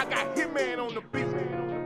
I got Hitman on the beat.